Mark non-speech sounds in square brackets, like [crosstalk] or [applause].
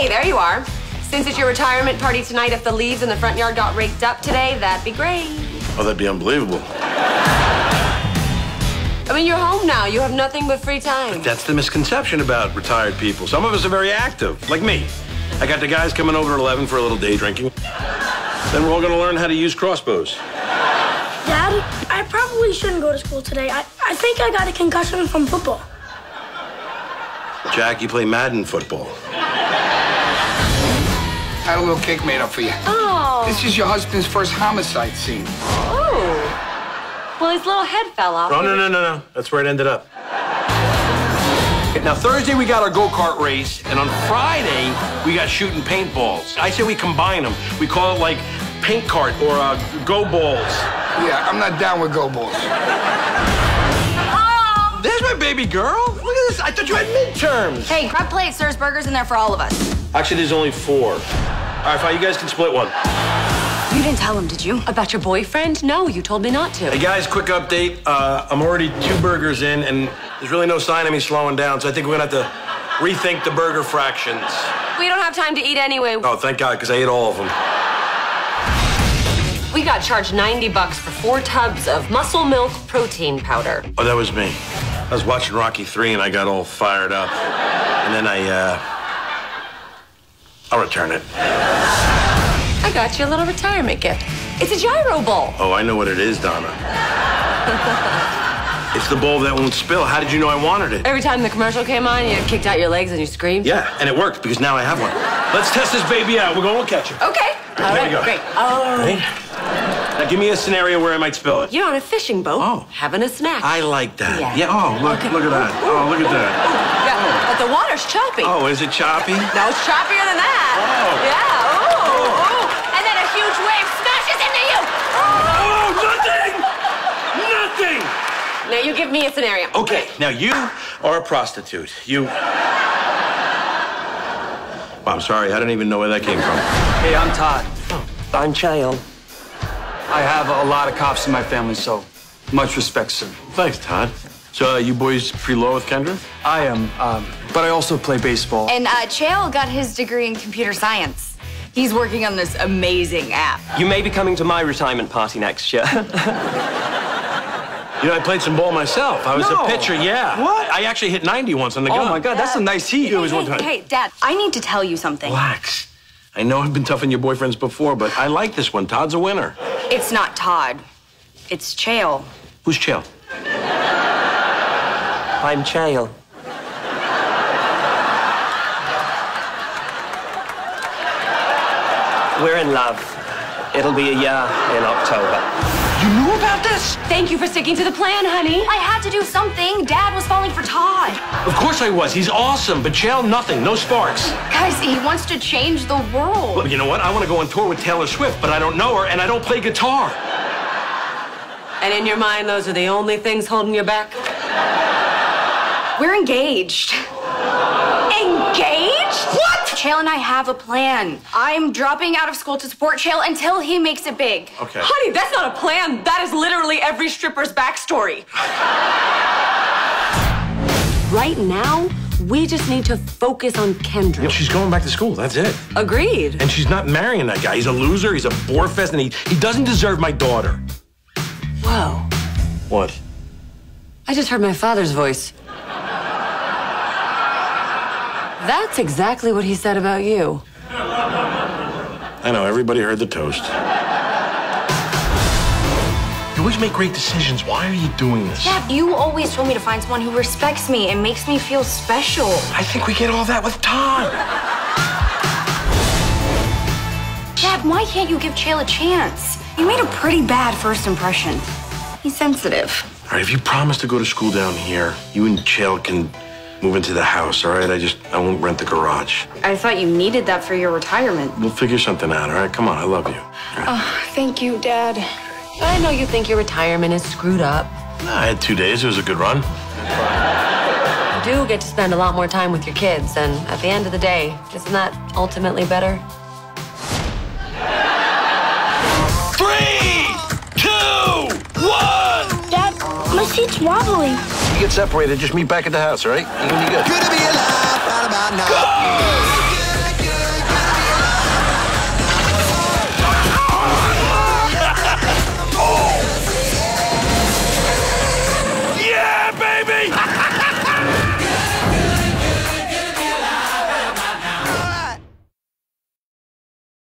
Hey, there you are. Since it's your retirement party tonight, if the leaves in the front yard got raked up today, that'd be great. Oh, that'd be unbelievable. I mean, you're home now. You have nothing but free time. That's the misconception about retired people. Some of us are very active, like me. I got the guys coming over at 11 for a little day drinking. Then we're all going to learn how to use crossbows. Dad, I probably shouldn't go to school today. I, I think I got a concussion from football. Jack, you play Madden football. I had a little cake made up for you. Oh. This is your husband's first homicide scene. Oh. Well, his little head fell off. Oh, no, no, no, no. That's where it ended up. Now, Thursday, we got our go kart race, and on Friday, we got shooting paintballs. I say we combine them. We call it like paint cart or uh, go balls. Yeah, I'm not down with go balls. Oh! There's my baby girl. Look this. I thought you had midterms. Hey, grab plates. There's burgers in there for all of us. Actually, there's only four. All right, fine. You guys can split one. You didn't tell him, did you? About your boyfriend? No, you told me not to. Hey, guys, quick update. Uh, I'm already two burgers in, and there's really no sign of me slowing down, so I think we're going to have to rethink the burger fractions. We don't have time to eat anyway. Oh, thank God, because I ate all of them. We got charged 90 bucks for four tubs of muscle milk protein powder. Oh, that was me. I was watching Rocky 3 and I got all fired up. And then I, uh. I'll return it. I got you a little retirement gift. It's a gyro bowl. Oh, I know what it is, Donna. [laughs] it's the bowl that won't spill. How did you know I wanted it? Every time the commercial came on, you kicked out your legs and you screamed. Yeah, and it worked because now I have one. Let's test this baby out. We're going, we'll catch it. Okay. All There right, we go. great. Oh, Ready? Now give me a scenario where I might spill it. you're on a fishing boat, Oh. having a snack. I like that. Yeah. yeah. oh, look, look at that. Oh, look at that. Yeah, oh. but the water's choppy. Oh, is it choppy? No, it's choppier than that. Oh. Yeah. Ooh, oh. ooh. And then a huge wave smashes into you. Oh, nothing! Nothing! Now you give me a scenario. Okay, now you are a prostitute. You. Well, I'm sorry, I don't even know where that came from. Hey, I'm Todd. Oh, I'm Chale. I have a lot of cops in my family, so much respect, sir. Thanks, Todd. So, uh, you boys pretty low with Kendra? I am, um, but I also play baseball. And uh, Chale got his degree in computer science. He's working on this amazing app. You may be coming to my retirement party next year. [laughs] You know, I played some ball myself. I was No. a pitcher, yeah. What? I actually hit 90 once on the oh gun. my God, that's a nice heat. It was one Hey, time. hey, Dad, I need to tell you something. Relax. I know I've been tough on your boyfriends before, but I like this one. Todd's a winner. It's not Todd. It's Chale. Who's Chill? I'm Chale. We're in love. It'll be a year in October. You knew about this? Thank you for sticking to the plan, honey. I had to do something. Dad was falling for Todd. Of course I was. He's awesome, but Chale, nothing. No sparks. Guys, he wants to change the world. Well, you know what? I want to go on tour with Taylor Swift, but I don't know her and I don't play guitar. And in your mind, those are the only things holding you back? We're engaged. Engaged? Chale and I have a plan. I'm dropping out of school to support Chale until he makes it big. Okay. Honey, that's not a plan. That is literally every stripper's backstory. [sighs] right now, we just need to focus on Kendra. She's going back to school. That's it. Agreed. And she's not marrying that guy. He's a loser. He's a bore fest, and he, he doesn't deserve my daughter. Whoa. What? I just heard my father's voice. That's exactly what he said about you. I know. Everybody heard the toast. You always make great decisions. Why are you doing this? Dad, you always told me to find someone who respects me and makes me feel special. I think we get all that with Todd. Dad, why can't you give Chale a chance? You made a pretty bad first impression. He's sensitive. All right, if you promise to go to school down here, you and Chale can move into the house, all right? I just, I won't rent the garage. I thought you needed that for your retirement. We'll figure something out, all right? Come on, I love you. Oh, thank you, Dad. I know you think your retirement is screwed up. I had two days. It was a good run. You do get to spend a lot more time with your kids, and at the end of the day, isn't that ultimately better? Three, two, one. Dad, my seat's wobbly. Get separated. Just meet back at the house, all right? You're gonna be good. Good to be alive.